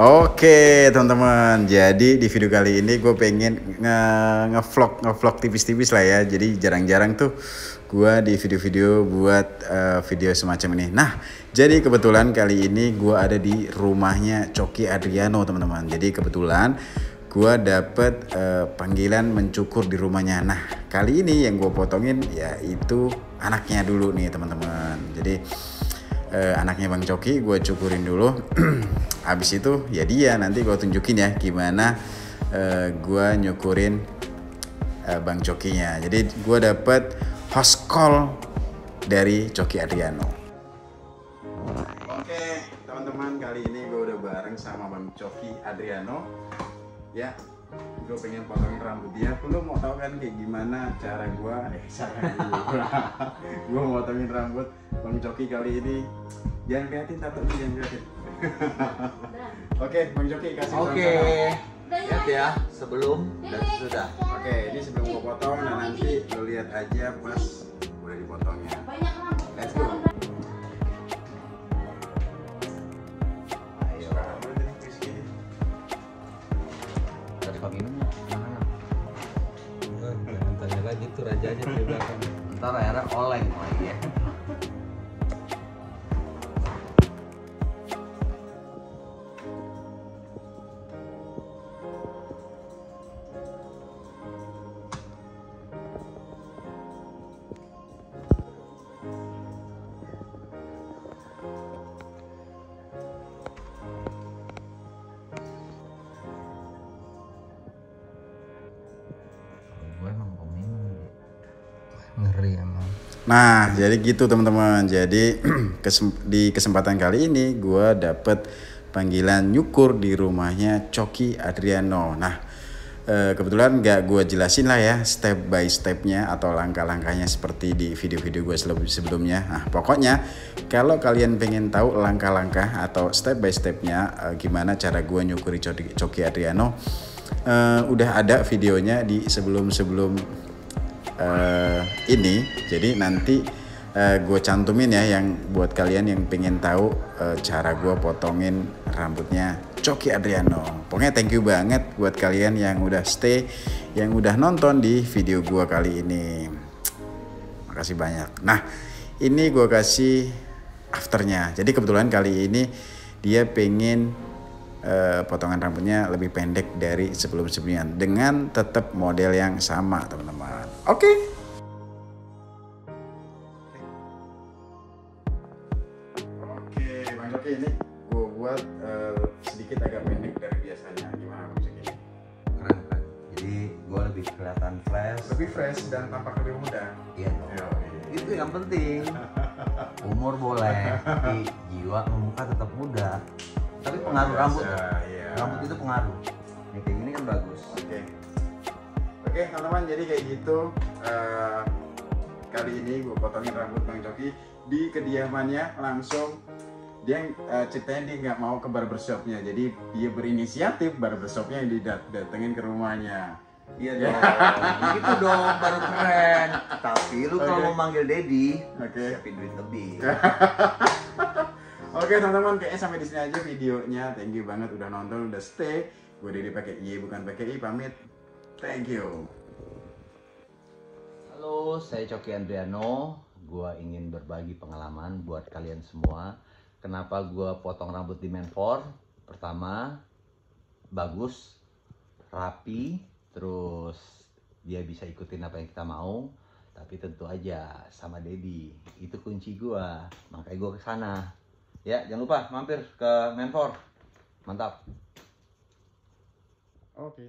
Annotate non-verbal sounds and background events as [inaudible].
Oke teman-teman, jadi di video kali ini gue pengen nge- nge-vlog nge-vlog tipis-tipis lah ya. Jadi jarang-jarang tuh gue di video-video buat eh, video semacam ini. Nah, jadi kebetulan kali ini gue ada di rumahnya Coki Adriano teman-teman. Jadi kebetulan gue dapet eh, panggilan mencukur di rumahnya. Nah, kali ini yang gue potongin yaitu anaknya dulu nih teman-teman. Jadi eh, anaknya Bang Coki gue cukurin dulu. [clears throat] Habis itu ya dia nanti gue tunjukin ya gimana eh, gue nyukurin eh, Bang Cokinya. Jadi gue dapet host call dari Coki Adriano. Oke teman-teman kali ini gue udah bareng sama Bang Coki Adriano. Ya gue pengen potongin rambut dia. Lu mau tahu kan kayak gimana cara gue [laughs] eh cara gue gue mau potongin rambut bang Coki kali ini. Jangan liatin tato lu jangan liatin oke bang Coki kasih Oke. Lihat ya, sebelum dan sesudah. oke ini sebelum gue potong dan nanti lu lihat aja pas udah dipotongnya rajanya di belakang. Ntar akhirnya oleng lagi ya. Ngeri emang. Nah, jadi gitu teman-teman. Jadi [clears throat] di kesempatan kali ini gue dapet panggilan nyukur di rumahnya Coki Adriano. Nah, eh, kebetulan nggak gue jelasin lah ya step by stepnya atau langkah-langkahnya seperti di video-video gue sebelumnya. Nah, pokoknya kalau kalian pengen tahu langkah-langkah atau step by stepnya eh, gimana cara gue nyukuri Coki, Coki Adriano, eh, udah ada videonya di sebelum-sebelum eh, ini jadi nanti gue cantumin ya yang buat kalian yang pengen tahu eh, cara gue potongin rambutnya Coki Adriano. Pokoknya thank you banget buat kalian yang udah stay yang udah nonton di video gue kali ini. Makasih banyak. Nah ini gue kasih afternya. Jadi kebetulan kali ini dia pengen eh, potongan rambutnya lebih pendek dari sebelum-sebelumnya dengan tetap model yang sama teman-teman oke oke bang ini gue buat eh, sedikit agak pendek dari biasanya gimana Keren keren. Jadi gue lebih kelihatan fresh. lebih fresh dan tampak lebih muda Iya dong. Yo, Itu yang penting. Umur boleh, tapi jiwa muka tetap muda. Tapi pengaruh rambut. Biasa, loh. iya. Rambut itu pengaruh. Nih kayak gini kan bagus. Oke. Oke, teman-teman, jadi kayak gitu. eh, kali ini gue potongin rambut Bang Coki di kediamannya langsung dia eh, ceritanya dia nggak mau ke barbershopnya jadi dia berinisiatif barbershopnya yang didatengin ke rumahnya Iya dong. gitu dong baru keren. Tapi lu kalau Oke. mau manggil Dedi, Oke. siapin duit lebih. [laughs] Oke teman-teman kayaknya sampai di sini aja videonya thank you banget udah nonton udah stay gue dari pakai I bukan pakai I pamit thank you Halo, saya Coki Andriano. Gua ingin berbagi pengalaman buat kalian semua. Kenapa gua potong rambut di Menfor? Pertama, bagus, rapi, terus dia bisa ikutin apa yang kita mau. Tapi tentu aja sama Dedi, itu kunci gua. Makanya gua ke sana. Ya, jangan lupa mampir ke Menfor. Mantap. oke